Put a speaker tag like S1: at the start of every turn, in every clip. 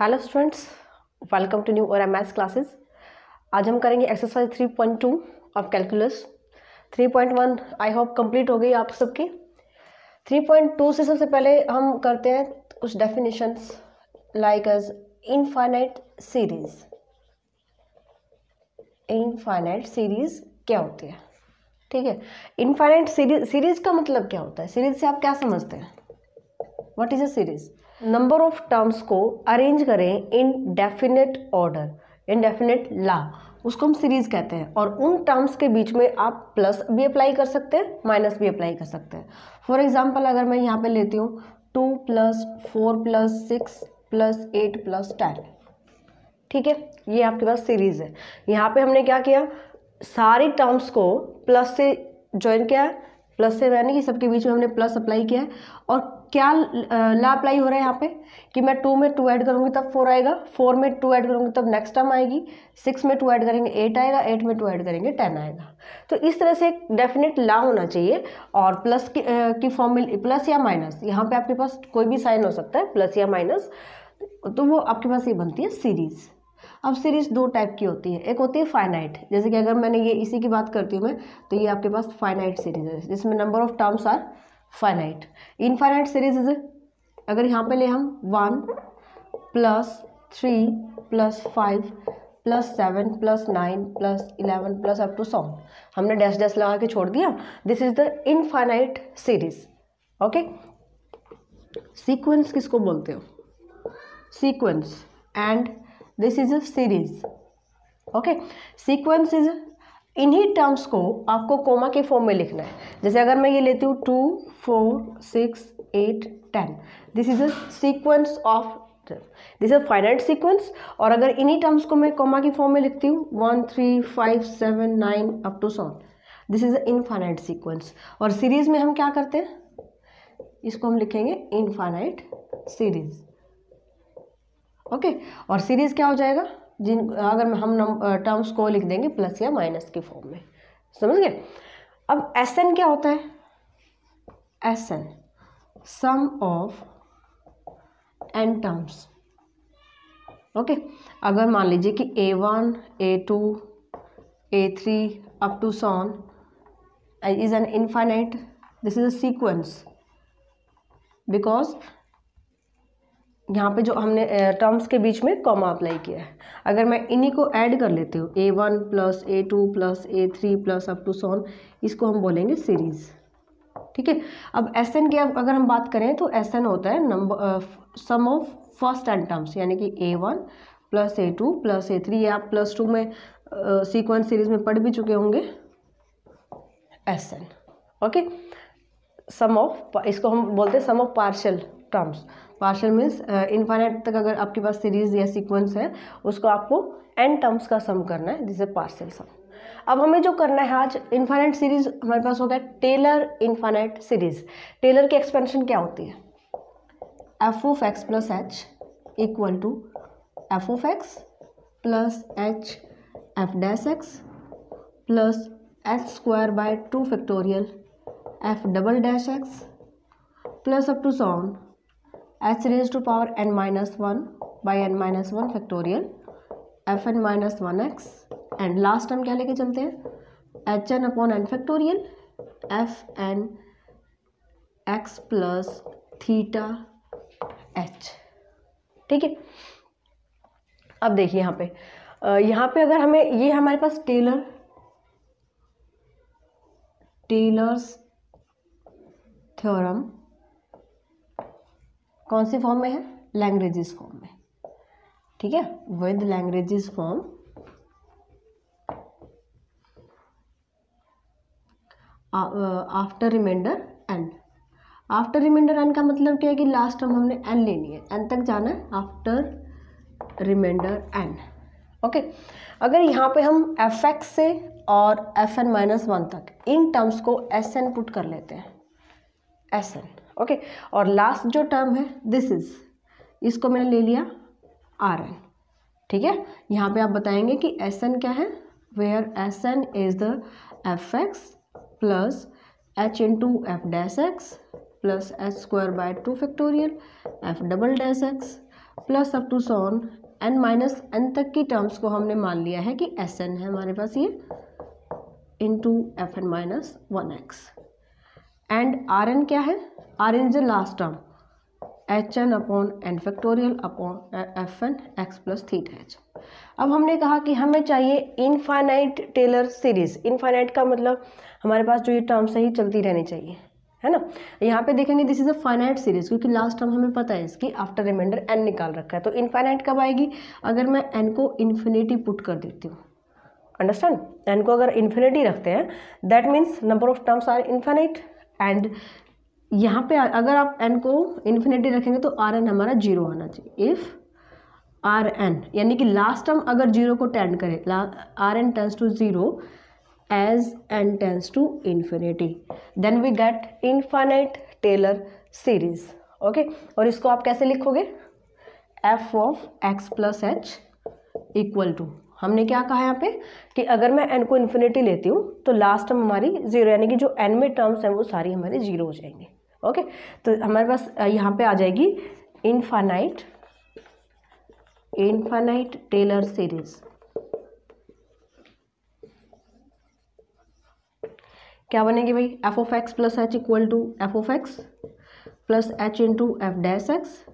S1: Hello students welcome to new और M classes आज हम करेंगे exercise 3.2 of calculus 3.1 I hope complete हो गई आप सबकी. 3.2 से सबसे पहले हम करते हैं कुछ definitions like as infinite series infinite series क्या होती है? ठीक है? इनफाइनाइट सीरीज़ सीरीज़ का मतलब क्या होता है? सीरीज़ से आप क्या समझते हैं? What is a series number of terms को अरेंज करें in definite order, in definite law, उसको हम सीरीज़ कहते हैं। और उन टर्म्स के बीच में आप प्लस भी अप्लाई कर सकते हैं, माइनस भी अप्लाई कर सकते हैं। फॉर एग्ज़ाम्पल अगर मैं यहाँ पे लेती हूँ, two plus four plus six plus eight plus ten. ठीक है? ये आपके पास सीरीज़ है। यहाँ पे हमने क्या किया? सारी टर्म्स को प्लस से ज्वाइन किया है। प्लस से यानी कि सबके बीच में हमने प्लस अप्लाई किया है। और क्या ला अप्लाई हो रहा है यहाँ पे? कि मैं टू में टू ऐड करूँगी तब फोर आएगा फोर में टू ऐड करूँगी तब नेक्स्ट टर्म आएगी सिक्स में टू ऐड करेंगे एट आएगा एट में टू ऐड करेंगे टेन आएगा। तो इस तरह से एक डेफिनेट ला होना चाहिए। और प्लस की, की फॉर्म में प्लस या माइनस यहाँ पे आपके पास कोई भी साइन हो सकता है प्लस या माइनस तो वो आपके पास ये बनती है सीरीज़। अब सीरीज़ दो टाइप की होती है। एक होती है फाइनाइट जैसे कि अगर मैंने ये इसी की बात करती हूँ मैं तो ये आपके पास फाइनाइट सीरीज़ है, जिसमें number of terms are finite infinite series is अगर यहाँ पे ले हम one plus three plus five plus seven plus nine plus eleven plus up to so on हमने डैश डैश लगा के छोड़ दिया। This is the infinite series okay sequence किसको बोलते हो? Sequence and this is a series okay sequence is इन्हीं terms को आपको कोमा के फॉर्म में लिखना है। जैसे अगर मैं ये लेती हूँ two four six eight ten this is a sequence of this is finite sequence और अगर इन्हीं टर्म्स को मैं कोमा की फॉर्म में लिखती हूँ one three five seven nine up to so on this is a infinite sequence और सीरीज़ में हम क्या करते हैं? इसको हम लिखेंगे इनफाइनाइट सीरीज़ ओके? और सीरीज़ क्या हो जाएगा? जिन, अगर हम टर्म्स को लिख देंगे प्लस या माइनस के फॉर्म में। समझ गए? अब एस एन क्या होता है? S n sum of n terms. Okay? अगर मान लीजिए कि a one, a two, a three, up to so on is an infinite, this is a sequence. Because यहाँ पे जो हमने टर्म्स के बीच में कॉमा अप्लाई किया है। अगर मैं इन्हीं को ऐड कर लेती हूँ a one plus a two plus a three plus up to so on इसको हम बोलेंगे सीरीज़ ठीक है? अब एस एन की अगर हम बात करें तो एस एन होता है number sum of first and terms यानी कि a one plus a two plus a three ये आप प्लस टू में सीक्वेंस uh, सीरीज़ में पढ़ भी चुके होंगे। S n okay sum of इसको हम बोलते हैं sum of partial terms partial means infinite तक अगर आपके पास सीरीज़ या सीक्वेंस है, उसको आपको एन टर्म्स का सम करना है जिसे पार्शल सम अब हमें जो करना है आज इनफाइनाइट सीरीज़ हमारे पास हो गया टेलर इनफाइनाइट सीरीज़ टेलर की एक्सपेंशन क्या होती है? F of x plus h equal to f of x plus h f dash x plus h square by two factorial f double dash x plus up to so on h raised to power n minus 1 by n minus 1 factorial f n minus one x and last हम क्या लेके चलते हैं? H n upon n factorial f n x plus theta h ठीक है? अब देखिए यहाँ पे। यहाँ पे अगर हमें, ये हमारे पास टेलर टेलर्स थ्योरम कौन सी फॉर्म में है? लैंग्वेजेस फॉर्म में। ठीक है? With languages form after remainder n after remainder n का मतलब क्या है कि लास्ट टर्म हमने एन लेनी है। एन तक जाना है। आफ्टर रिमाइंडर एन ओके अगर यहाँ पे हम एफ़ एक्स से और एफ़ एन माइनस वन तक इन टर्म्स को एस एन पुट कर लेते हैं। S n okay? और लास्ट जो टर्म है दिस इज़ इसको मैंने ले लिया आर एन ठीक है? यहाँ पे आप बताएँगे कि एस एन क्या है? Where S n is the f x plus h into f dash x plus h square by two factorial f double dash x plus up to so on n minus n तक की terms को हमने मान लिया है कि S N है हमारे पास ये into f n minus one x and R n क्या है? R n is the last term h n upon n factorial upon f n x plus theta h अब हमने कहा कि हमें चाहिए इनफाइनाइट टेलर सीरीज़ इनफाइनाइट का मतलब हमारे पास जो ये टर्म्स है, ये चलती रहनी चाहिए, है ना? यहाँ पे देखेंगे this is a finite series क्योंकि लास्ट टर्म हमें पता है इसकी आफ्टर रिमाइंडर एन निकाल रखा है। तो इनफाइनाइट कब आएगी? अगर मैं एन को इन्फिनिटी पुट कर देती हूँ। अंडरस्टैंड एन को अगर इन्फिनिटी रखते हैं that means number of terms are infinite and यहाँ पे अगर आप एन को इन्फिनिटी रखेंगे तो आर एन हमारा ज़ीरो आना चाहिए। इफ़ आर एन यानी कि लास्ट टर्म अगर ज़ीरो को टेंड करे R n tends to zero as n tends to infinity then we get infinite Taylor series okay और इसको आप कैसे लिखोगे? F of x plus h equal to हमने क्या कहा यहाँ पे? कि अगर मैं एन को इन्फिनिटी लेती हूँ तो लास्ट टर्म हमारी ज़ीरो यानी कि जो एन में टर्म्स हैं, वो सारी हमारी ज़ीरो हो जाएँगी। ओके तो हमारे पास यहाँ पे आ जाएगी इनफानाइट इनफानाइट टेलर सीरीज़ क्या बनेगी भाई? F of x plus h equal to f of x plus h into f dash x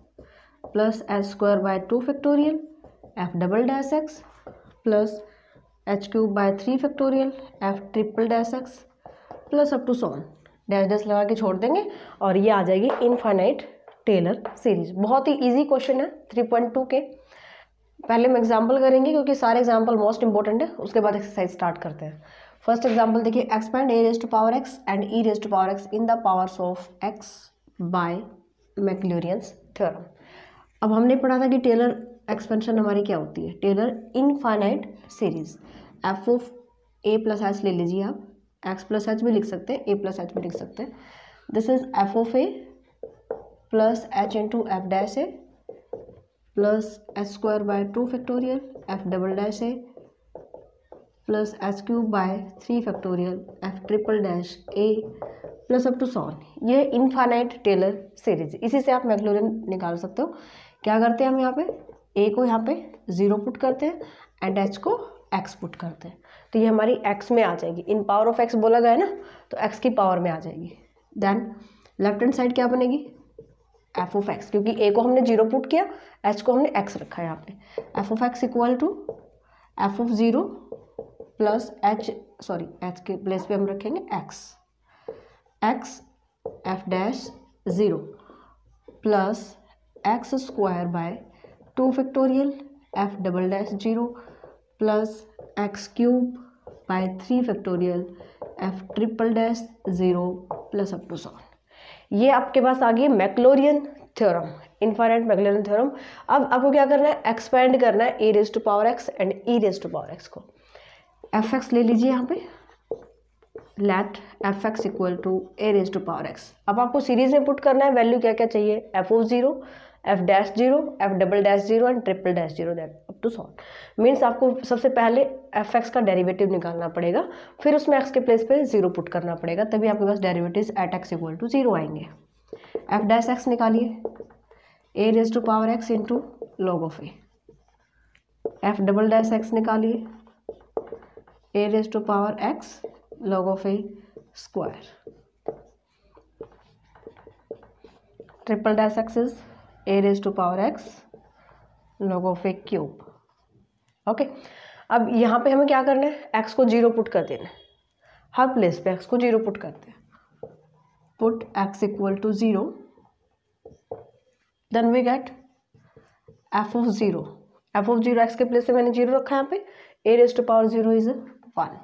S1: plus h square by two factorial f double dash x plus h cube by three factorial f triple dash x plus up to so on dash dash लगा के छोड़ देंगे और ये आ जाएगी infinite Taylor series बहुत ही easy question है थ्री पॉइंट टू के। पहले हम एग्ज़ाम्पल करेंगे क्योंकि सारे एग्ज़ाम्पल मोस्ट इंपॉर्टेंट है, उसके बाद एक्सरसाइज स्टार्ट करते हैं। फ़र्स्ट एग्ज़ाम्पल देखिए expand a raise to power x and e raise to power x in the powers of x by Maclaurin's theorem अब हमने पढ़ा था कि टेलर एक्सपेंशन हमारी क्या होती है? Taylor infinite series f of a plus h ले लीजिए आप. एक्स प्लस एच भी लिख सकते हैं ए प्लस एच भी लिख सकते हैं. This is f of a plus h into f dash a plus h square by two factorial f double dash a plus h cube by three factorial f triple dash a plus up to so on ये infinite Taylor series इसी से आप Maclaurin निकाल सकते हो. क्या करते हैं हम यहाँ पे? ए को यहाँ पे ज़ीरो पुट करते हैं एंड एच को एक्स पुट करते हैं। तो ये हमारी एक्स में आ जाएगी। इन पावर ऑफ़ एक्स बोला गया ना तो एक्स की पावर में आ जाएगी। देन लेफ़्ट हैंड साइड क्या बनेगी? एफ़ ऑफ़ एक्स क्योंकि ए को हमने ज़ीरो पुट किया एच को हमने एक्स रखा है यहाँ पे। F of x equal to f of zero plus h sorry h के प्लेस पे हम रखेंगे x x f dash zero plus x square by two factorial f double dash zero plus x cube by three factorial f triple dash zero plus up to so on ये आपके पास आ गई Maclaurin theorem infinite Maclaurin theorem. अब आपको क्या करना है? एक्सपेंड करना है a raise to power x and e raise to power x को। एफ़ एक्स ले लीजिए यहाँ पे। Let f x equal to a raise to power x अब आपको सीरीज़ में पुट करना है वैल्यू क्या क्या चाहिए? F O zero f dash zero f double dash zero and triple dash zero that up to solve means आपको सबसे पहले एफ़ एक्स का डेरिवेटिव निकालना पड़ेगा, फिर उसमें एक्स के प्लेस पे ज़ीरो पुट करना पड़ेगा, तभी आपके पास derivative at x equal to zero आएँगे। एफ़ डैश एक्स निकालिए a raise to power x into log of a f double dash x निकालिए a raise to power x log of a square triple dash x is a raise to power x log of a cube okay अब यहाँ पे हमें क्या करना है? X को zero put कर देना है। हर प्लेस पे एक्स को ज़ीरो पुट करते हैं। Put x equal to zero then we get f of zero f of zero x के प्लेस से मैंने ज़ीरो रखा है यहाँ पे। A raise to power zero is one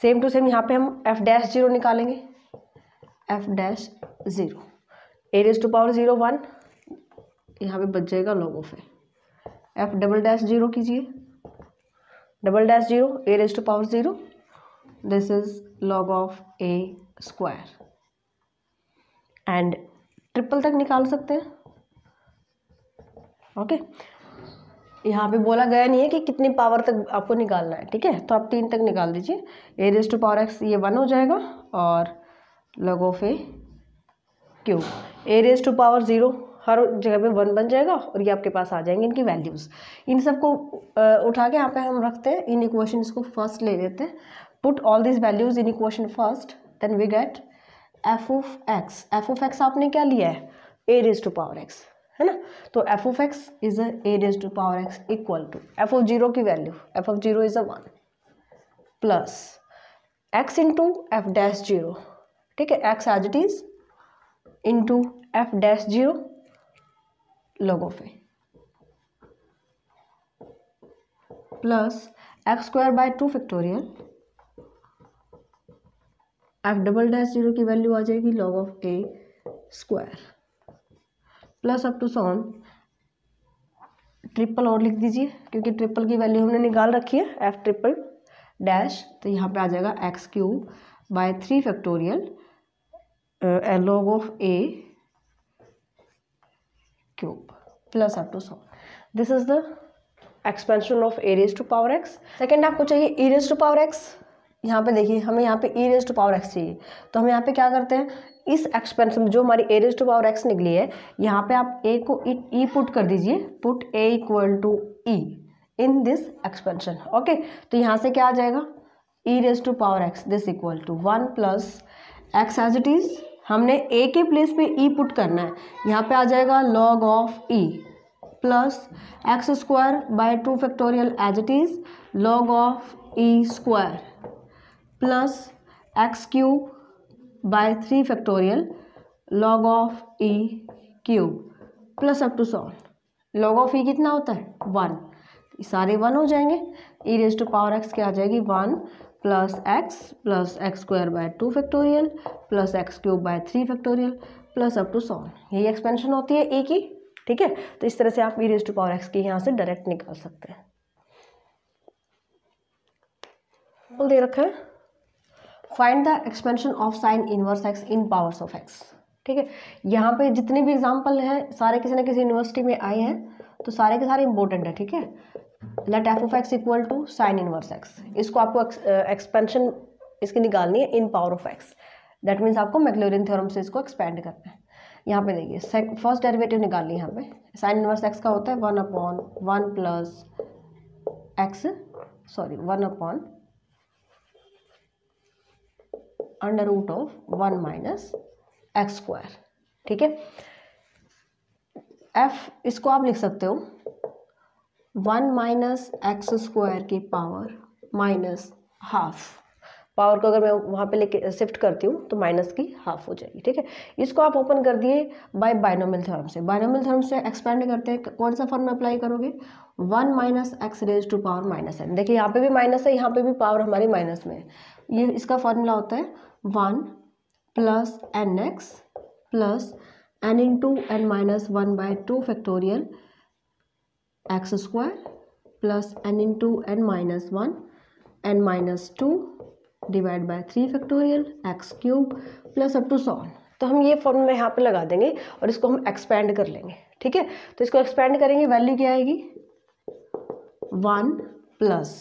S1: same to same यहाँ पे हम एफ़ डैश ज़ीरो निकालेंगे। F dash zero a raise to power zero one यहाँ पे बच जाएगा log of a f double dash zero कीजिए। Double dash zero a raise to power zero this is log of a square and triple तक निकाल सकते हैं। Okay okay? यहाँ पे बोला गया नहीं है कि कितनी पावर तक आपको निकालना है, ठीक है? तो आप तीन तक निकाल दीजिए। A raise to power x ये वन हो जाएगा। और log of a cube a raise to power zero हर जगह पे वन बन जाएगा और ये आपके पास आ जाएँगे इनकी वैल्यूज़। इन सबको उठा के यहाँ पे हम रखते हैं, इन इक्वेशन को फ़र्स्ट ले लेते हैं। Put all this values in equation first then we get f of x f of x आपने क्या लिया है? A raise to power x है ना? तो f of x is a raise to power x equal to f of zero की value f of zero is a one plus x into f dash zero ठीक है? X as it is into f dash zero of a plus x square by two factorial f double dash zero की value आ जाएगी log of a square plus up to so on triple और लिख दीजिए, क्योंकि triple की value हमने निकाल रखी है एफ़ ट्रिपल डैश तो यहाँ पे आ जाएगा x cube by three factorial log of a cube plus up to so this is the of a raised to power x. Second आपको चाहिए e raised to power x. यहाँ पे देखिए, हमें यहाँ पे e raised to power x चाहिए। तो हम यहाँ पे क्या करते हैं? इस एक्सपेंशन जो हमारी a raised to power x निकली है, यहाँ पे आप ए को ई पुट कर दीजिए। Put a equal to e in this expansion okay तो यहाँ से क्या आ जाएगा? E raise to power x this equal to one plus x as it is हमने ए के प्लेस पे ई पुट करना है। यहाँ पे आ जाएगा log of e plus x square by two factorial as it is log of e square plus x cube by three factorial log of e cube plus up to so on log of e कितना होता है? One सारे one हो जाएँगे। E raise to power x क्या आ जाएगी? One plus x plus x square by two factorial plus x cube by three factorial plus up to so on यही एक्सपेंशन होती है ए की, ठीक है? तो इस तरह से आप e raise to power x की यहाँ से डायरेक्ट निकाल सकते हैं। दे रखा है। Find the expansion of sine inverse x in powers of x ठीक है? यहाँ पे जितने भी एग्ज़ाम्पल हैं, सारे किसी ना किसी यूनिवर्सिटी में आए हैं तो सारे के सारे इंपॉर्टेंट है, ठीक है? Let f of x equal to sine inverse x इसको आपको एक्सपेंशन इसकी निकालनी है in power of x that means आपको मैक्लोरिन थ्योरम से इसको एक्सपेंड करना है. यहाँ पे देखिए फ़र्स्ट डेरिवेटिव निकाल ली यहाँ पे. साइन इनवर्स एक्स का होता है one upon one plus x sorry one upon under root of one minus x square ठीक है? एफ़ इसको आप लिख सकते हो. वन माइनस एक्स स्क्वायर की पावर माइनस हाफ़। पावर को अगर मैं वहाँ पे लेके, शिफ्ट करती हूँ तो माइनस की हाफ़ हो जाएगी, ठीक है? इसको आप ओपन कर दिए बाय बाइनोमियल थ्योरम से। बाइनोमियल थ्योरम से एक्सपेंड करते हैं, कौन सा फॉर्म अप्लाई करोगे? One minus x raise to power minus n. देखिए, यहाँ पे भी माइनस है, यहाँ पे भी पावर हमारी माइनस में है। ये, इसका फॉर्मूला होता है one plus n x plus n in two n minus one by two factorial x square plus n into n minus one n minus two divide by three factorial x cube plus up to so on तो हम ये formula यहाँ पे लगा देंगे और इसको हम एक्सपेंड कर लेंगे, ठीक है? तो इसको एक्सपेंड करेंगे वैल्यू क्या आएगी? One plus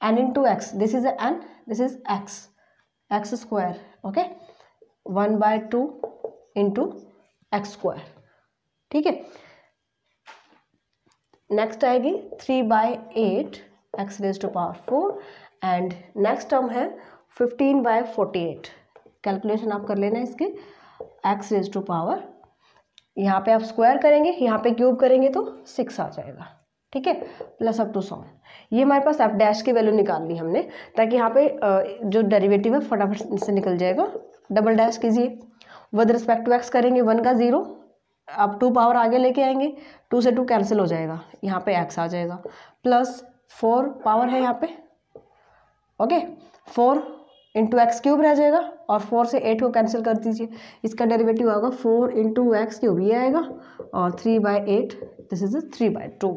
S1: n into x this is n this is x x square okay one by two into x square ठीक है? नेक्स्ट आएगी three by eight x raise to power four and next term है fifteen by forty eight calculation आप कर लेना इसके x raise to power यहाँ पे आप स्क्वायर करेंगे, यहाँ पे क्यूब करेंगे तो सिक्स आ जाएगा। ठीक है? प्लस अप टू सॉन ये हमारे पास एफ़ डैश की वैल्यू निकाल ली हमने, ताकि यहाँ पे जो डेरिवेटिव है, फटाफट से निकल जाएगा। डबल डैश कीजिए। विद रिस्पेक्ट टू एक्स करेंगे वन का ज़ीरो आप टू पावर आगे लेके आएँगे टू से टू कैंसिल हो जाएगा, यहाँ पे एक्स आ जाएगा। प्लस फोर पावर है यहाँ पे okay four into x cube रह जाएगा और फोर से एट को कैंसिल कर दीजिए। इसका डेरिवेटिव आएगा फोर इंटू एक्स क्यूब ये आएगा और three by eight this is three by two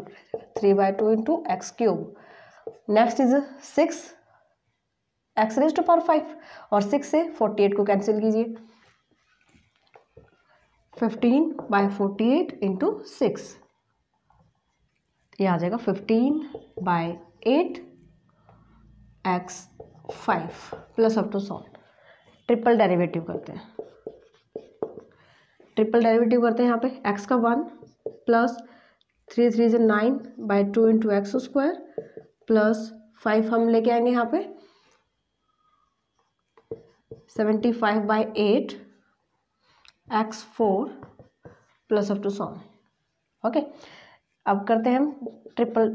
S1: three by two into x cube next is six x raise to power five और सिक्स से फोर्टी एट को कैंसिल कीजिए। Fifteen by forty eight into six ये आ जाएगा fifteen by eight x five plus up to salt triple derivative करते हैं। Triple derivative करते हैं यहाँ पे एक्स का वन प्लस थ्री थ्री से nine by two into x square plus five हम लेके आएँगे यहाँ पे। Seventy five by eight x four plus up to so on okay अब करते हैं हम ट्रिपल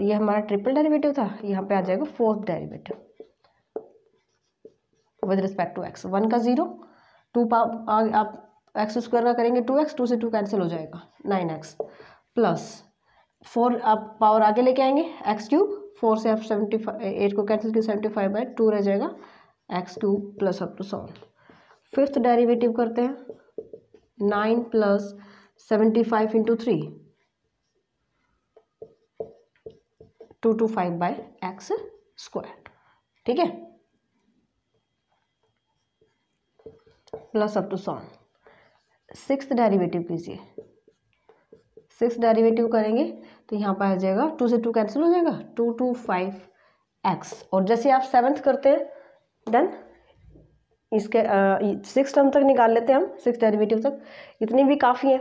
S1: ये हमारा ट्रिपल डेरिवेटिव था, यहाँ पे आ जाएगा fourth derivative with respect to x one का ज़ीरो टू आप एक्स स्क्वायर का करेंगे टू एक्स टू से टू कैंसिल हो जाएगा नाइन एक्स प्लस फोर आप पावर आगे लेके आएँगे एक्स क्यूब फोर से आप सेवेंटी फाइव एट को कैंसिल किया सेवेंटी फाइव बाई टू रह जाएगा x cube plus up to seven fifth derivative करते हैं। Nine plus seventy five into three two two five by x square, ठीक है? Plus up to so on. Six derivative कीजिए। Six derivative करेंगे तो यहाँ पर आ जाएगा, टू से टू कैंसिल हो जाएगा, टू टू फाइव एक्स। और जैसे आप सेवन्थ करते हैं देन इसके सिक्स टर्म तक निकाल लेते हैं हम सिक्स डेरिवेटिव तक। इतनी भी काफ़ी है।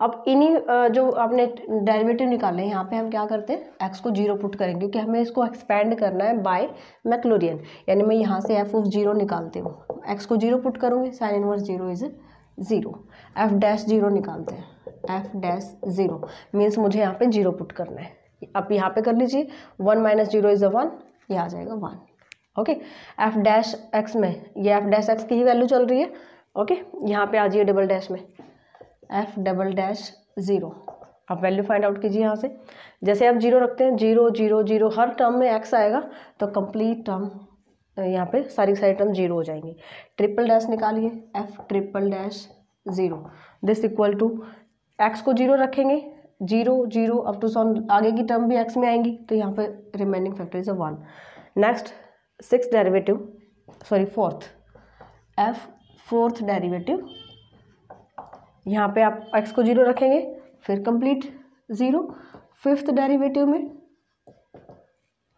S1: अब इन्हीं जो आपने डेरिवेटिव निकाले यहाँ पे हम क्या करते हैं? एक्स को ज़ीरो पुट करेंगे, क्योंकि हमें इसको एक्सपेंड करना है बाय मैक्लोरियन यानी मैं यहाँ से एफ़ ऑफ़ ज़ीरो निकालती हूँ। एक्स को ज़ीरो पुट करूँगी sine inverse zero is zero f dash zero निकालते हैं। एफ़ डैश ज़ीरो मीन्स मुझे यहाँ पे ज़ीरो पुट करना है। आप यहाँ पे कर लीजिए one minus zero is a one ये आ जाएगा one okay? F dash x में। ये एफ़ डैश एक्स की ही वैल्यू चल रही है। ओके? यहाँ पे आ जाइए डबल डैश में। एफ़ डबल डैश ज़ीरो आप वैल्यू फाइंड आउट कीजिए यहाँ से। जैसे आप ज़ीरो रखते हैं ज़ीरो ज़ीरो ज़ीरो हर टर्म में एक्स आएगा तो कंप्लीट टर्म यहाँ पे सारी सारी टर्म ज़ीरो हो जाएँगी। ट्रिपल डैश निकालिए। F triple dash zero this equal to x को ज़ीरो रखेंगे। Zero zero up to so on आगे की टर्म भी एक्स में आएँगी तो यहाँ पे remaining factor is a one next six derivative sorry fourth f fourth derivative यहाँ पे आप एक्स को ज़ीरो रखेंगे, फिर कंप्लीट ज़ीरो फिफ्थ डेरिवेटिव में,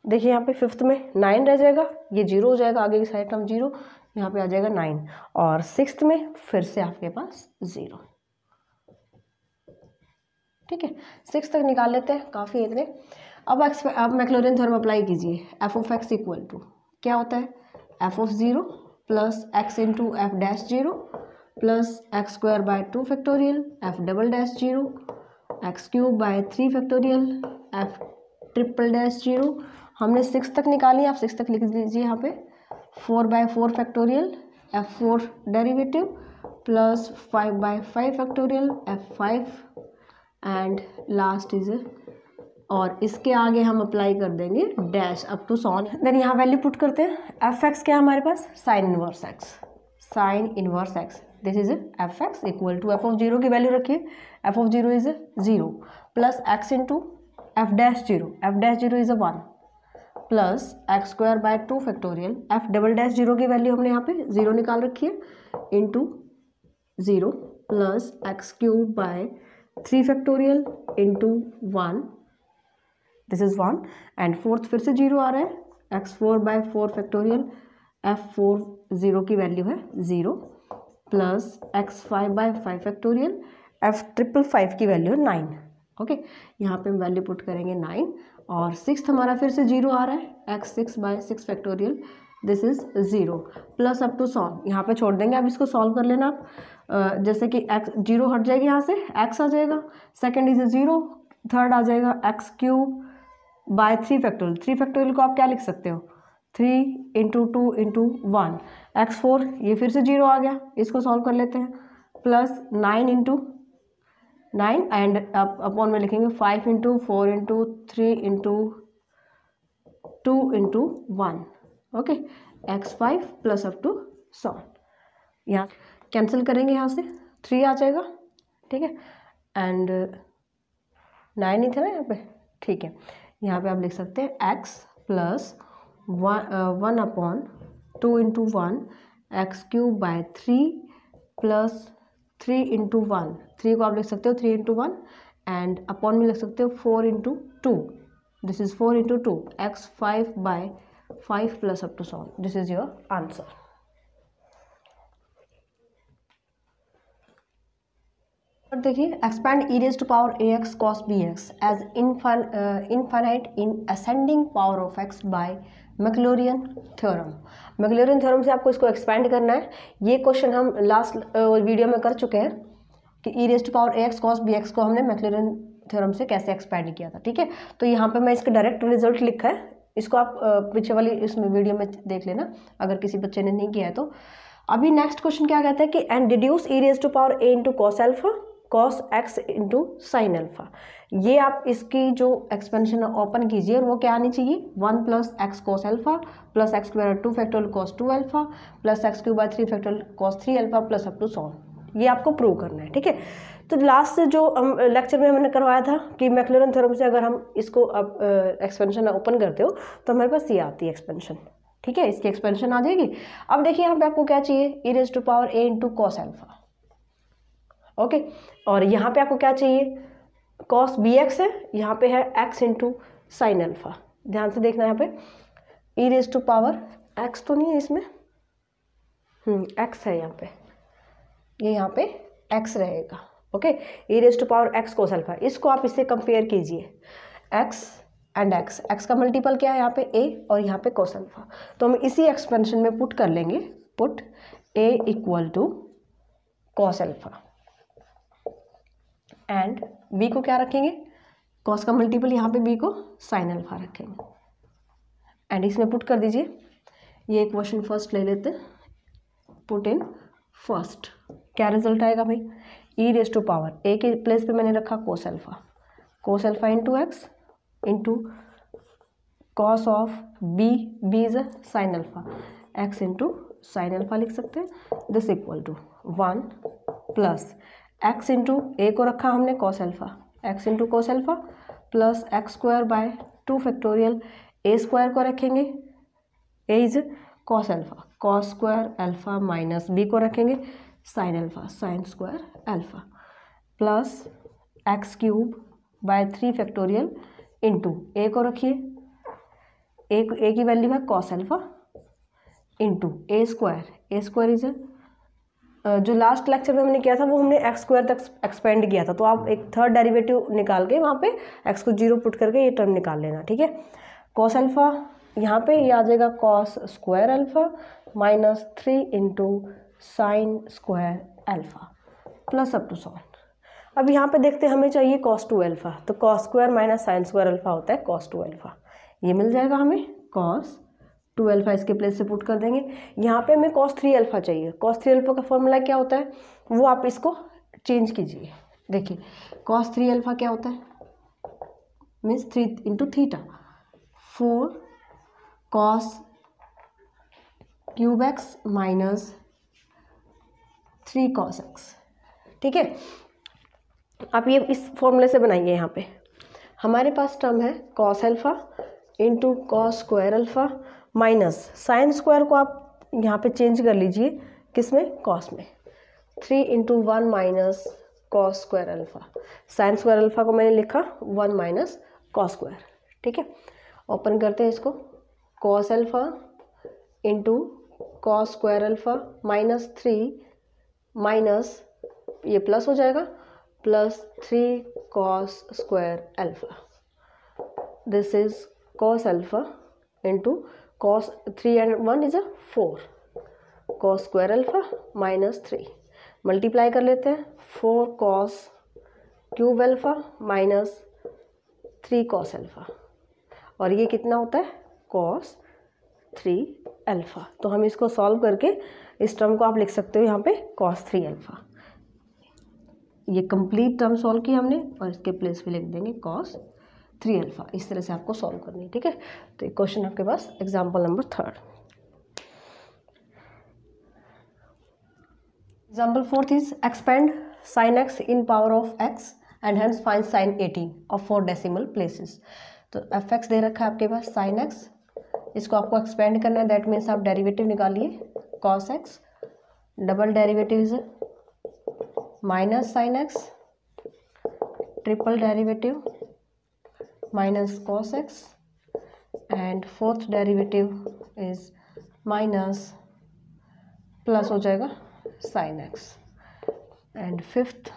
S1: देखिए यहाँ पे फिफ्थ में नाइन रह जाएगा, ये ज़ीरो हो जाएगा, आगे की साइड टर्म ज़ीरो यहाँ पे आ जाएगा नाइन और सिक्स में फिर से आपके पास ज़ीरो ठीक है सिक्स तक निकाल लेते हैं, काफ़ी इतने. अब एक्स अब मैक्लोरियन थर्म अप्लाई कीजिए f of x equal to क्या होता है? F of zero plus x into f dash zero plus x square by two factorial f double dash zero x cube by three factorial f triple dash zero हमने six तक निकाली, आप six तक लिख दीजिए यहाँ पे। Four by four factorial f four derivative plus five by five factorial f five and last is और इसके आगे हम अप्लाई कर देंगे dash up to so on then यहाँ वैल्यू पुट करते हैं। एफ़ एक्स क्या है हमारे पास? Sine inverse x sine inverse x this is f x equal to f of zero की वैल्यू रखिए। F of zero is zero plus x into f dash zero f dash zero is a one plus x square by two factorial f double dash zero की value हमने यहाँ पे zero निकाल रखी है। Into zero plus x cube by three factorial into one this is one and fourth फिर से zero आ रहा है. X four by four factorial f four zero की वैल्यू है zero plus x five by five factorial f triple five की value है nine okay यहाँ पे हम वैल्यू पुट करेंगे नाइन और सिक्स हमारा फिर से ज़ीरो आ रहा है. X six by six factorial this is zero plus up to solve यहाँ पे छोड़ देंगे आप इसको सॉल्व कर लेना आप. जैसे कि एक्स ज़ीरो हट जाएगी यहाँ से. एक्स आ जाएगा. Second is a zero third आ जाएगा x cube by three factorial three factorial को आप क्या लिख सकते हो? Three into two into one x four ये फिर से ज़ीरो आ गया। इसको सॉल्व कर लेते हैं। Plus nine into nine and upon में लिखेंगे five into four into three into two into one okay x five plus up to सौ यहाँ कैंसिल करेंगे यहाँ से। थ्री आ जाएगा। ठीक है? एंड नाइन ही था ना यहाँ पे? ठीक है। यहाँ पे आप लिख सकते हैं x plus one upon two into one x cube by three plus three into one three को आप लिख सकते हो three into one and upon में लिख सकते हो four into two this is four into two x five by five plus up to seven this is your answer और देखिए expand e raise to power a x cos b x as infinite in ascending power of x by Maclaurin theorem Maclaurin theorem से आपको इसको expand करना है। ये question हम last video में कर चुके हैं कि e raise to power a x cos b x को हमने मैक्लोरियन थ्योरम से कैसे एक्सपैंड किया था, ठीक है? तो यहाँ पे मैं इसका डायरेक्ट रिज़ल्ट लिखा है। इसको आप पीछे वाली इसमें वीडियो में देख लेना, अगर किसी बच्चे ने नहीं किया है तो। अभी नेक्स्ट क्वेश्चन क्या कहता है कि and deduce e raise to power a into cos alpha cos x into sine alpha ये आप इसकी जो एक्सपेंशन ओपन कीजिए और वो क्या आनी चाहिए? One plus x cos alpha plus x square two factorial cos two alpha plus x cube by three factorial cos three alpha plus up to so on ये आपको प्रूव करना है, ठीक है? तो लास्ट से जो हम लेक्चर में हमने करवाया था कि मैक्लोरन थ्योरम से अगर हम इसको अब एक्सपेंशन ओपन करते हो तो हमारे पास ये आती है एक्सपेंशन ठीक है? इसकी एक्सपेंशन आ जाएगी। अब देखिए यहाँ पे आपको क्या चाहिए? E raise to power a into cos alpha okay? और यहाँ पे आपको क्या चाहिए? कॉस बी एक्स है, यहाँ पे है एक्स इंटू साइन अल्फ़ा ध्यान से देखना यहाँ पे। E raise to power x तो नहीं है इसमें। एक्स है यहाँ पे। ये यह यहाँ पे एक्स रहेगा, okay? E raise to power x cos alpha इसको आप इससे कंपेयर कीजिए। एक्स एंड एक्स एक्स का मल्टीपल क्या है यहाँ पे? ए और यहाँ पे कोस अल्फ़ा तो हम इसी एक्सपेंशन में पुट कर लेंगे। Put a equal to cos alpha and b को क्या रखेंगे? कॉस का मल्टीपल यहाँ पे बी को साइन अल्फ़ा रखेंगे। एंड इसमें पुट कर दीजिए। ये एक क्वेश्चन फ़र्स्ट ले लेते पुट इन फ़र्स्ट क्या रिज़ल्ट आएगा भाई? E raise to power a के प्लेस पे मैंने रखा cos alpha cos alpha into x into cos of b b is a sine alpha x into sine alpha लिख सकते हैं। This equal to one plus x into a को रखा हमने cos alpha x into cos alpha plus x square by two factorial a square को रखेंगे। A is cos alpha cos square alpha minus b को रखेंगे। Sine alpha sine square alpha plus x cube by three factorial into a को रखिए। A a की value है cos alpha into a square a square is जो last lecture में हमने किया था, वो हमने एक्स स्क्वायर तक एक्सपेंड किया था। तो आप एक थर्ड डेरिवेटिव निकाल के वहाँ पे एक्स को ज़ीरो पुट करके ये टर्म निकाल लेना, ठीक है? कॉस अल्फ़ा यहाँ पे ये आ जाएगा cos square alpha minus three into sine square alpha plus up to so on अब यहाँ पे देखते हमें चाहिए कॉस टू एल्फा तो cos square minus sine square alpha होता है कॉस टू एल्फा ये मिल जाएगा हमें कॉस टू एल्फा इसके प्लेस से पुट कर देंगे। यहाँ पे हमें कॉस थ्री अल्फ़ा चाहिए। कॉस थ्री अल्फ़ा का फॉर्मूला क्या होता है? वो आप इसको चेंज कीजिए। देखिए कॉस थ्री अल्फ़ा क्या होता है? Means three into theta four cos cube x minus three cos x ठीक है? आप ये इस फॉर्मूले से बनाइए यहाँ पे। हमारे पास टर्म है cos alpha into cos square alpha minus sine square को आप यहाँ पे चेंज कर लीजिए किसमें कॉस में। Three into one minus cos square alpha. Sine square alpha को मैंने लिखा, वन माइनस कॉस स्क्वायर। ठीक है? ओपन करते हैं इसको। Cos alpha into cos square alpha minus three minus, ये प्लस हो जाएगा plus 3 cos square alpha. This is cos alpha into cos 3 and 1 is a 4. cos square alpha minus 3. Multiply कर लेते हैं. Four cos cube alpha minus three cos alpha और ये कितना होता है? कॉस थ्री अल्फ़ा तो हम इसको सॉल्व करके इस टर्म को आप लिख सकते हो यहाँ पे कॉस थ्री अल्फ़ा ये कंप्लीट टर्म सॉल्व किया हमने और इसके प्लेस पे लिख देंगे कॉस थ्री अल्फ़ा इस तरह से आपको सॉल्व करनी है, ठीक है? तो एक क्वेश्चन आपके पास example number third example fourth is expand sine x in power of x and hence find sine eighteen of four decimal places तो एफ़ एक्स दे रखा है आपके पास साइन एक्स इसको आपको एक्सपेंड करना है दैट मीन्स आप डेरिवेटिव निकालिए cos x double derivative is minus sine x triple derivative minus cos x and fourth derivative is minus plus हो जाएगा sine x and fifth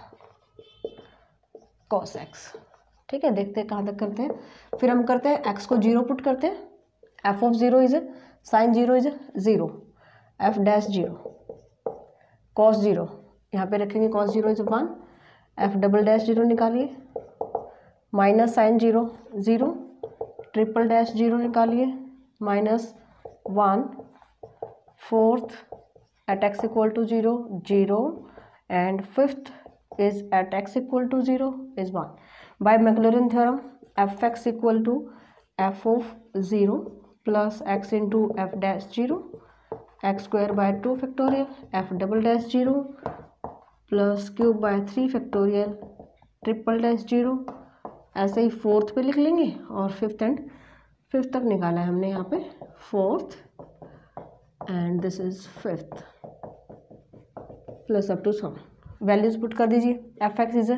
S1: cos x ठीक है, देखते हैं कहाँ तक करते हैं। फिर हम करते हैं एक्स को ज़ीरो पुट करते हैं। F of zero is sine zero is zero f dash zero cos zero यहाँ पे रखेंगे cos zero is one f double dash zero निकालिए। Minus sine zero, zero, triple dash zero निकालिए, minus one, fourth at x equal to zero zero and fifth is at x equal to zero is one by Maclaurin theorem f x equal to f of zero plus x into f dash zero x square by two factorial f double dash zero plus cube by three factorial triple dash zero ऐसे ही fourth पे लिख लेंगे और fifth and fifth तक निकाला है हमने यहाँ पे। Fourth and this is fifth plus up to some values put कर दीजिए। F x is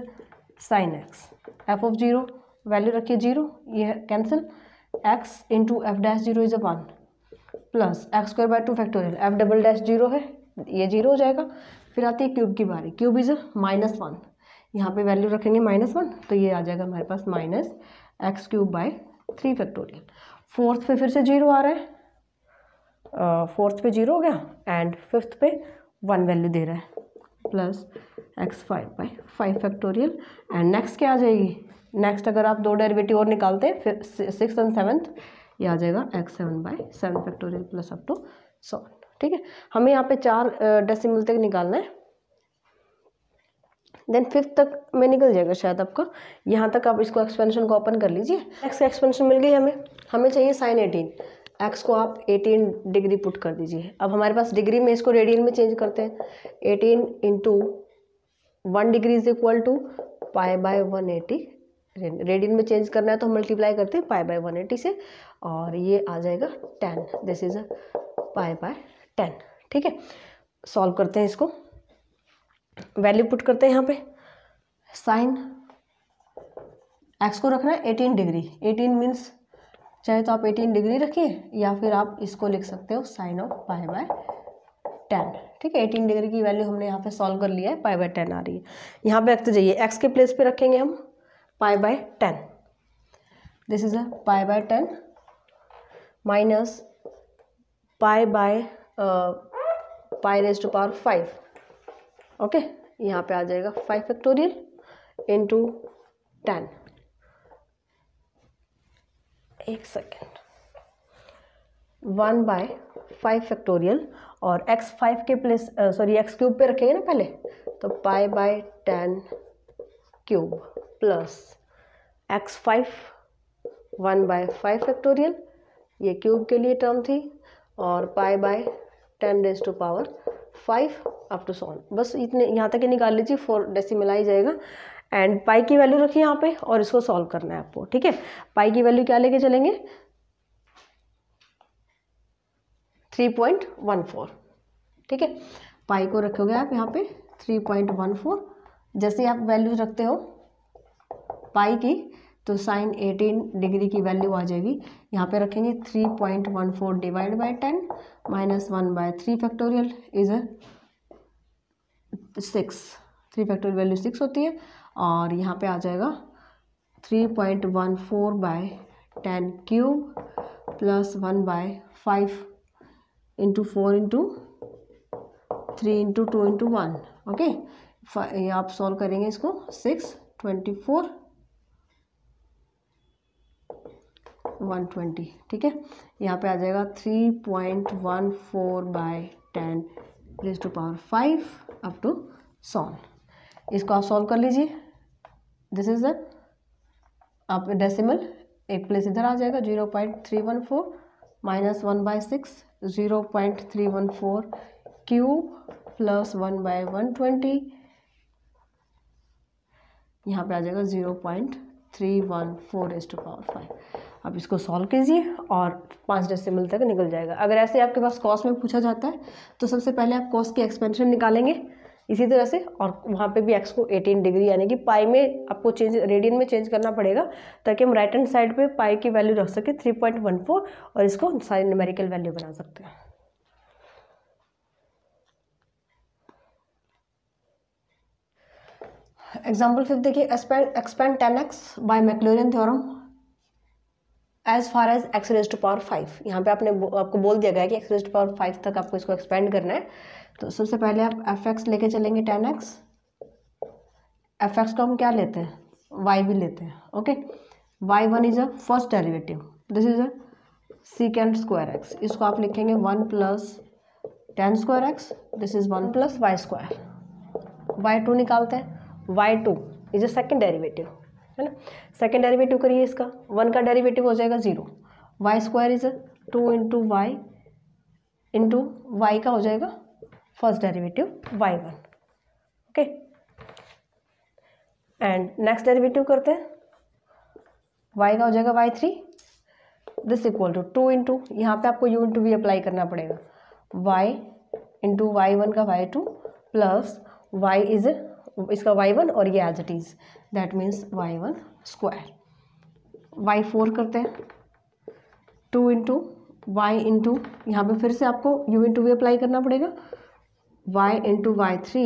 S1: sine x f of zero value रखिए ज़ीरो ये cancel x into f dash zero is a one plus x square by two factorial f double dash zero है। ये zero हो जाएगा। फिर आती है क्यूब की बारी। क्यूब इज़ माइनस वन यहाँ पे वैल्यू रखेंगे माइनस वन तो ये आ जाएगा हमारे पास minus x cube by three factorial fourth पे फिर से ज़ीरो आ रहा है। फोर्थ पे ज़ीरो हो गया एंड फिफ्थ पे वन वैल्यू दे रहा है plus x five by five factorial and next क्या आ जाएगी? नेक्स्ट अगर आप दो डेरिवेटिव और निकालते हैं सिक्स एंड सेवन्थ ये आ जाएगा x seven by seven factorial plus up to seven ठीक है? हमें यहाँ पे चार डेसिमल तक निकालना है। देन फिफ्थ तक में निकल जाएगा शायद आपका। यहाँ तक आप इसको एक्सपेंशन को ओपन कर लीजिए। एक्स एक्सपेंशन मिल गई हमें। हमें चाहिए साइन एटीन एक्स को आप 18 डिग्री पुट कर दीजिए। अब हमारे पास डिग्री में इसको रेडियन में चेंज करते हैं। 18 into one degree is equal to pi by one eighty radian में चेंज करना है तो हम मल्टीप्लाई करते हैं पाई बाय एटी से। और ये आ जाएगा ten this is pi by ten ठीक है? सॉल्व करते हैं इसको। वैल्यू पुट करते हैं यहाँ पे। साइन एक्स को रखना है एटीन डिग्री। एटीन मीन्स चाहे तो आप 18 डिग्री रखिए या फिर आप इसको लिख सकते हो sine of pi by ten. ठीक है 18 डिग्री की वैल्यू हमने यहाँ पे सॉल्व कर लिया है, पाई बाय टेन आ रही है। यहाँ पे रखते जाइए, एक्स के प्लेस पे रखेंगे हम, pi by ten. This is a pi by ten minus pi by pi raise to power five. Okay? यहाँ पे आ जाएगा फाइव फैक्टोरियल इंटू टेन एक second one by five factorial और एक्स फाइव के प्लेस सॉरी एक्स क्यूब पे रखेंगे ना पहले? तो pi by ten cube plus x five one by five factorial ये क्यूब के लिए टर्म थी और pi by ten raise to power five up to so on बस इतने, यहाँ तक ही निकाल लीजिए फोर डेसिमल ही जाएगा। एंड पाई की वैल्यू रखिए यहाँ पे, और इसको सॉल्व करना है आपको, ठीक है? पाई की वैल्यू क्या लेके चलेंगे? थ्री पॉइंट वन फोर ठीक है? पाई को रखोगे आप यहाँ पे थ्री पॉइंट वन फोर जैसे आप वैल्यू रखते हो पाई की तो साइन एटीन डिग्री की वैल्यू आ जाएगी। यहाँ पे रखेंगे three point one four divide by ten minus one by three factorial is six three factorial value six होती है और यहाँ पे आ जाएगा three point one four by ten cube plus one by five into four into three into two into one okay आप solve करेंगे इसको six twenty four one twenty ठीक है? यहाँ पे आ जाएगा three point one four by ten place to power five up to solve इसको आप सॉल्व कर लीजिए। दिस इज़ द आप डेसिमल एक प्लेस इधर आ जाएगा zero point three one four minus one by six zero point three one four cube plus one by one twenty यहाँ पे आ जाएगा zero point three one four raise to power five अब इसको सॉल्व कीजिए और पाँच डेसिमल तक निकल जाएगा। अगर ऐसे आपके पास कॉस में पूछा जाता है तो सबसे पहले आप कॉस की एक्सपेंशन निकालेंगे। इसी तरह से और वहाँ पे भी एक्स को 18 डिग्री यानी कि पाई में आपको चेंज रेडियन में चेंज करना पड़ेगा, ताकि हम राइट हैंड साइड पे पाई की वैल्यू रख सके 3.14 और इसको सारी न्यूमेरिकल वैल्यू बना सकते हैं। एग्ज़ाम्पल फिफ्थ देखिए expand tan x by Maclaurin theorem as far as x raise to power five यहाँ पे आपने आपको बोल दिया गया है कि x raise to power five तक आपको इसको एक्सपेंड करना है। तो सबसे पहले आप एफ़ एक्स लेके चलेंगे टेन एक्स एफ़ एक्स को हम क्या लेते हैं? वाई भी लेते हैं okay y one is a first derivative this is a second square x इसको आप लिखेंगे one plus tan square x this is one plus y square y two निकालते हैं। Y two is a second derivative है ना? Second derivative करिए इसका। One का डेरिवेटिव हो जाएगा zero y square is two into y into y का हो जाएगा first derivative y one okay and next derivative करते हैं। वाई का हो जाएगा y three this equal to two into यहाँ पर आपको यू इंटू वी अप्लाई करना पड़ेगा। वाई इंटू वाई वन का y two plus y is इसका वाई वन और ये as it is that means y one square y four करते हैं। टू इंटू वाई इंटू यहाँ पर फिर से आपको यू इंटू वी अप्लाई करना पड़ेगा। Y into y three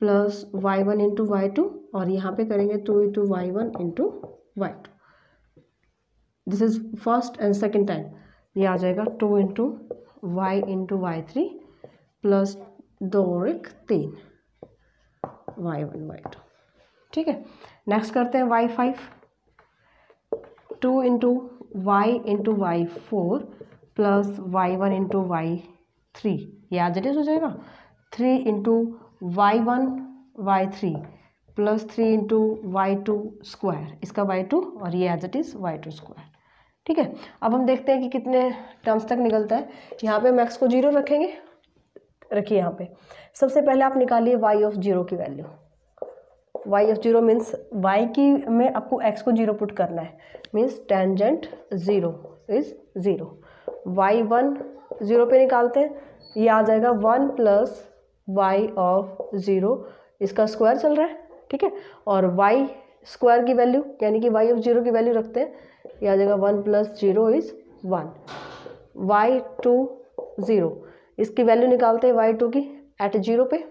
S1: plus y one into y two और यहाँ पे करेंगे two into y one into y two this is first and second time ये आ जाएगा two into y into y three plus दो एक तीन। वाई वन वाई टू ठीक है? नेक्स्ट करते हैं y five two into y into y four plus y one into y three ये इट इज़ हो जाएगा? Three into y one y three plus three into y two square इसका y two और ये as it is y two square ठीक है? अब हम देखते हैं कि कितने टर्म्स तक निकलता है। यहाँ पे मैक्स को ज़ीरो रखेंगे। रखिए यहाँ पे। सबसे पहले आप निकालिए वाई ऑफ़ ज़ीरो की value y of zero means y की में आपको एक्स को ज़ीरो पुट करना है। Means tangent zero is zero y one zero पे निकालते हैं। ये आ जाएगा one plus y of zero इसका स्क्वायर चल रहा है, ठीक है? और वाई स्क्वायर की वैल्यू यानी कि वाई ऑफ़ ज़ीरो की वैल्यू रखते हैं। ये आ जाएगा one plus zero is one y two zero इसकी वैल्यू निकालते हैं वाई टू की एट ज़ीरो पे।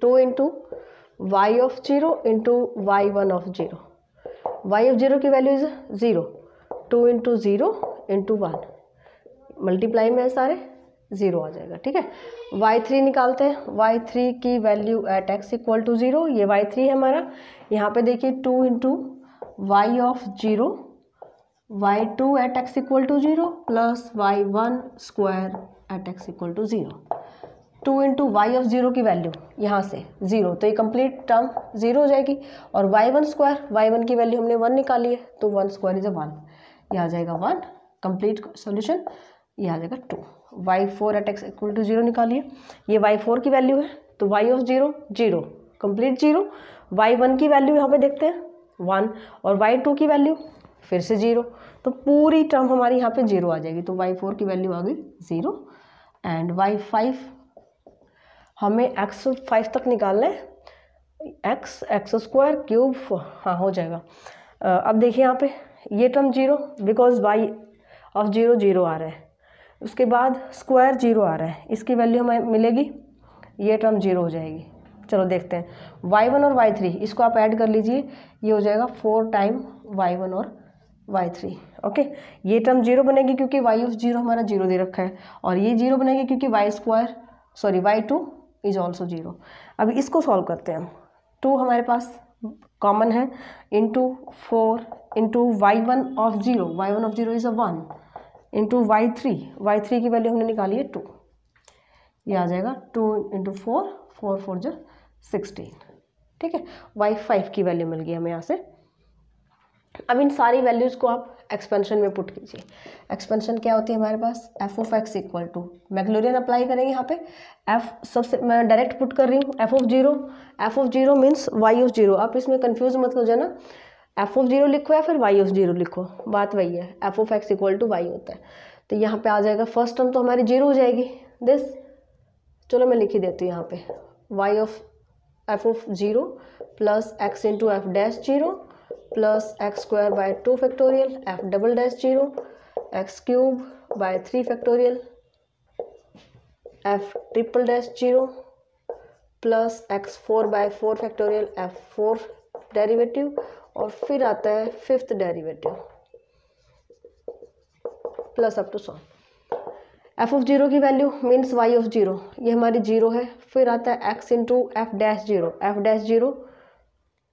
S1: Two into y of zero into y one of zero y of zero की value is zero two into zero into one multiply में है सारे zero आ जाएगा, ठीक है? वाई थ्री निकालते हैं। वाई थ्री की value at x equal to zero ये वाई थ्री है हमारा। यहाँ पे देखिए two into y of zero y two at x equal to zero plus y one square at x equal to zero two into y of zero की value यहाँ से zero. तो ये कंप्लीट टर्म ज़ीरो हो जाएगी और y one square, y one की value हमने वन निकाली है तो one square is a one. ये आ जाएगा वन, कंप्लीट सोल्यूशन, ये आ जाएगा two. Y four at x equal to zero निकालिए। ये वाई फोर की वैल्यू है तो y of zero zero. Complete zero. Y one की वैल्यू यहाँ पे देखते हैं, वन। और वाई टू की वैल्यू, फिर से ज़ीरो। तो पूरी टर्म हमारी यहाँ पे ज़ीरो आ जाएगी तो वाई फोर की वैल्यू आ गई ज़ीरो। एंड वाई फाइव हमें एक्स फाइव तक निकालना है। एक्स एक्स स्क्वायर क्यूब हाँ हो जाएगा। अब देखिए यहाँ पे, ये term zero because y of zero zero आ रहा है। उसके बाद स्क्वायर ज़ीरो आ रहा है। इसकी वैल्यू हमें मिलेगी, ये टर्म ज़ीरो हो जाएगी। चलो देखते हैं। वाई वन और वाई थ्री इसको आप ऐड कर लीजिए। ये हो जाएगा फोर टाइम वाई वन और वाई थ्री ओके ये टर्म ज़ीरो बनेगी क्योंकि वाई ऑफ़ ज़ीरो हमारा ज़ीरो दे रखा है। और ये ज़ीरो बनेगी क्योंकि y square sorry y two is also zero अभी इसको सॉल्व करते हैं। टू हमारे पास कॉमन है। Into four into y one of zero y one of zero is a one into y three y three की वैल्यू हमने निकाली है टू ये आ जाएगा two into four four four जो सिक्सटीन ठीक है? वाई फाइव की वैल्यू मिल गई हमें यहाँ से। अब इन सारी वैल्यूज़ को आप एक्सपेंशन में पुट कीजिए। एक्सपेंशन क्या होती है हमारे पास? F of x equal to Maclaurin apply करेंगे यहाँ पे। एफ़ सबसे, मैं डायरेक्ट पुट कर रही हूँ। F of zero f of zero means y of zero आप इसमें कन्फ्यूज़ मत हो जाना। एफ़ ऑफ़ ज़ीरो लिखो या फिर वाई ऑफ़ ज़ीरो लिखो। बात वही है। F of x equal to y होता है। तो यहाँ पे आ जाएगा। फ़र्स्ट टर्म तो हमारी ज़ीरो हो जाएगी। दिस चलो मैं लिख ही देती हूँ यहाँ पे। Y of f of zero plus x into f dash zero plus x square by two factorial, f double dash zero, x cube by three factorial, f triple dash zero, plus x four by four factorial, f four derivative, और फिर आता है fifth derivative. Plus up to so f of zero की value means y of zero. ये हमारी zero है, फिर आता है x into f dash zero. F dash zero,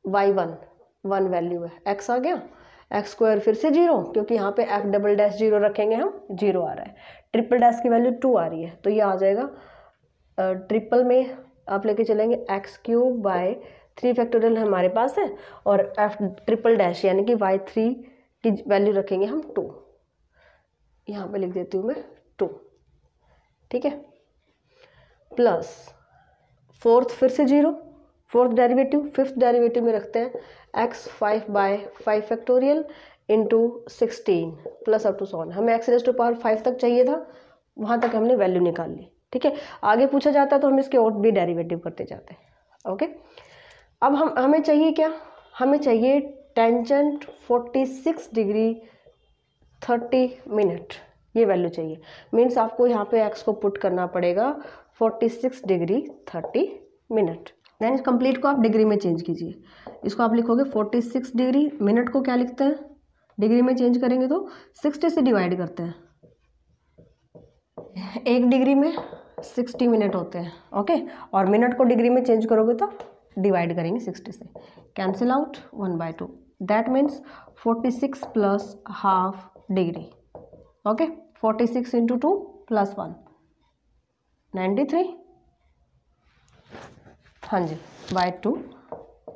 S1: y one. One value है। एक्स आ गया। एक्स स्क्वायर फिर से ज़ीरो, क्योंकि यहाँ पे एफ़ डबल डैश ज़ीरो रखेंगे हम, ज़ीरो आ रहा है। ट्रिपल डैश की वैल्यू टू आ रही है तो ये आ जाएगा। ट्रिपल में आप लेके चलेंगे x cube by three factorial हमारे पास है, और एफ़ ट्रिपल डैश यानी कि वाई थ्री की वैल्यू रखेंगे हम टू यहाँ पे लिख देती हूँ मैं टू ठीक है? प्लस फोर्थ फिर से zero. Fourth derivative, fifth derivative में रखते हैं x five by five factorial into sixteen plus up to so on हमें x raise to power five तक चाहिए था, वहाँ तक हमने वैल्यू निकाल ली, ठीक है? आगे पूछा जाता तो हम इसके और भी डेरिवेटिव करते जाते हैं ओके अब हम, हमें चाहिए क्या? हमें चाहिए tangent forty six degree thirty minute ये वैल्यू चाहिए। मीन्स आपको यहाँ पे एक्स को पुट करना पड़ेगा forty six degree thirty minute then इस कंप्लीट को आप डिग्री में चेंज कीजिए। इसको आप लिखोगे फोर्टी सिक्स डिग्री मिनट को क्या लिखते हैं? डिग्री में चेंज करेंगे तो सिक्सटी से डिवाइड करते हैं। एक डिग्री में सिक्सटी मिनट होते हैं ओके और मिनट को डिग्री में चेंज करोगे तो डिवाइड करेंगे सिक्सटी से। Cancel out one by two that means forty six plus half degree okay forty six into two plus one ninety three हाँ जी बाय टू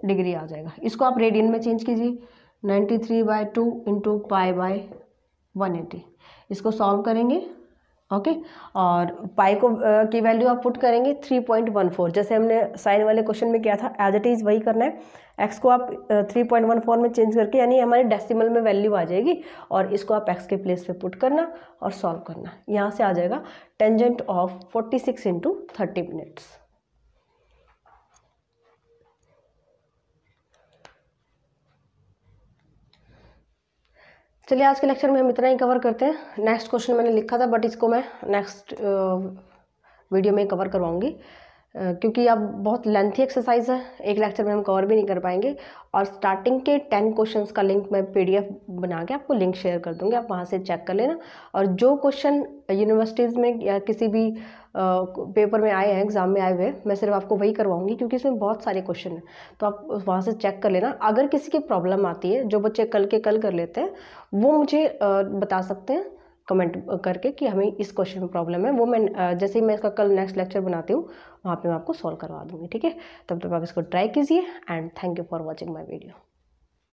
S1: डिग्री आ जाएगा। इसको आप रेडियन में चेंज कीजिए। Ninety three by two into pi by one eighty इसको solve करेंगे ओके और पाई को की वैल्यू आप पुट करेंगे थ्री पॉइंट वन फोर जैसे हमने साइन वाले क्वेश्चन में किया था एज इट इज़ वही करना है। एक्स को आप थ्री पॉइंट वन फोर में चेंज करके, यानी हमारे डेसिमल में वैल्यू आ जाएगी, और इसको आप एक्स के प्लेस पे पुट करना और सॉल्व करना। यहाँ से आ जाएगा tangent of forty six into thirty minutes चलिए, आज के लेक्चर में हम इतना ही कवर करते हैं। नेक्स्ट क्वेश्चन मैंने लिखा था बट इसको मैं नेक्स्ट वीडियो में कवर करवाऊँगी। क्योंकि अब बहुत लेंथी एक्सरसाइज है। एक लेक्चर में हम कवर भी नहीं कर पाएँगे। और स्टार्टिंग के टेन क्वेश्चंस का लिंक मैं पीडीएफ बना के आपको लिंक शेयर कर दूँगी। आप वहाँ से चेक कर लेना। और जो क्वेश्चन यूनिवर्सिटीज़ में या किसी भी पेपर में आए हैं एग्ज़ाम में आए हुए मैं सिर्फ़ आपको वही करवाऊँगी क्योंकि इसमें बहुत सारे क्वेश्चन हैं। तो आप वहाँ से चेक कर लेना। अगर किसी की प्रॉब्लम आती है, जो बच्चे कल के कल कर लेते हैं, वो मुझे बता सकते हैं कमेंट करके कि हमें इस क्वेश्चन में प्रॉब्लम है। वो मैं जैसे ही मैं इसका कल नेक्स्ट लेक्चर बनाती हूँ, वहाँ पे मैं आपको सॉल्व करवा दूँगी, ठीक है? तब तक आप इसको ट्राई कीजिए and thank you for watching my video